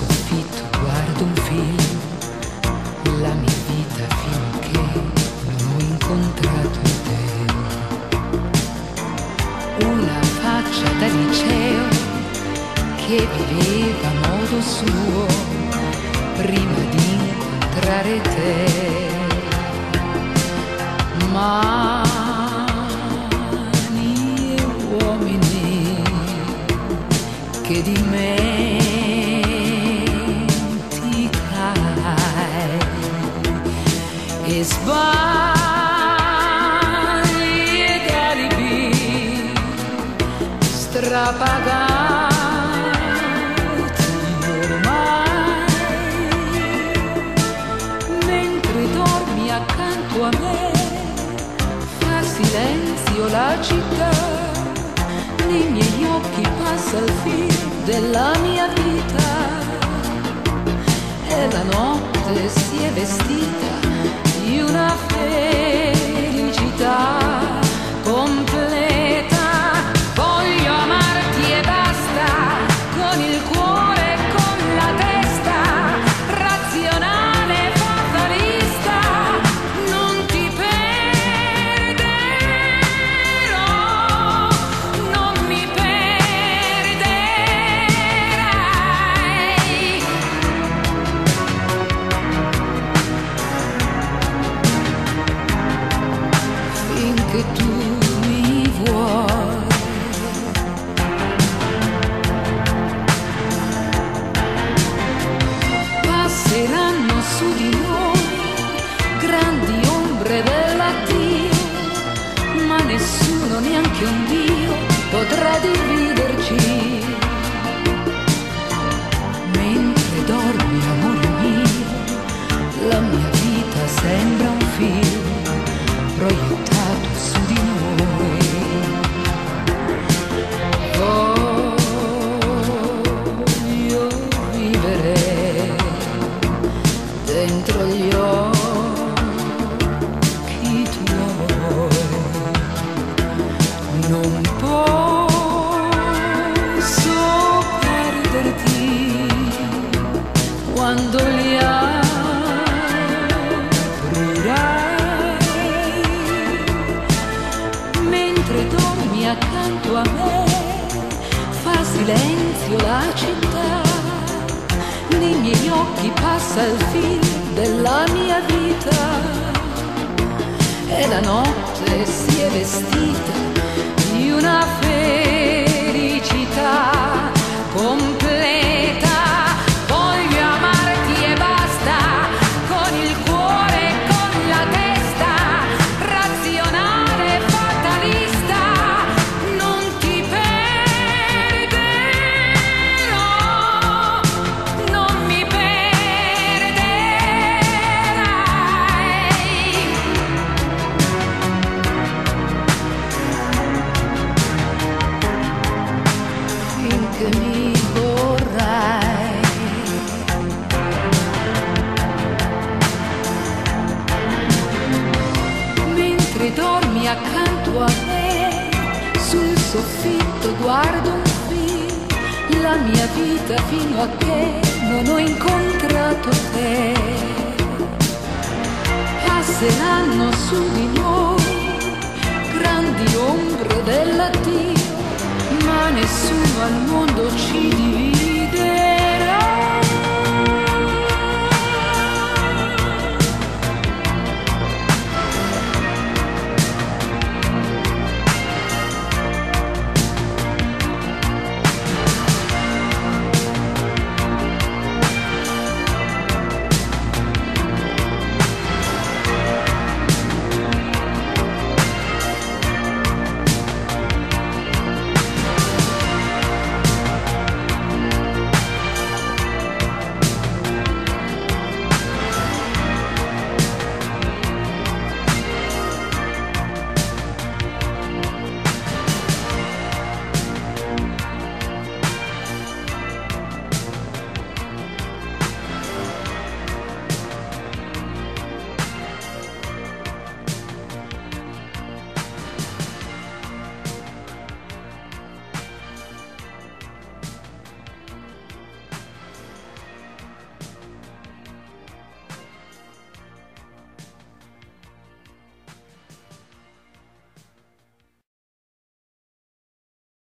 soffitto guardo un film, la mia vita finché non ho incontrato te. Una faccia da liceo che viveva a modo suo prima di incontrare te. Ma uomini che di me e sbagli ed alibi strapagati ormai mentre dormi accanto a me fa silenzio la città. Nei miei occhi passa il filo della mia vita. E la notte si è vestita finché tu mi vuoi. Passeranno su di noi grandi ombre dell'addio, ma nessuno, neanche un Dio, potrà dividerci. Quando li aprirai. Mentre dormi accanto a me fa silenzio la città. Nei miei occhi passa il filo della mia vita. E la notte si è vestita di una felicità accanto a me, sul soffitto guardo un film, la mia vita fino a che non ho incontrato te. Passeranno su di noi grandi ombre dell'addio ma nessuno al mondo ci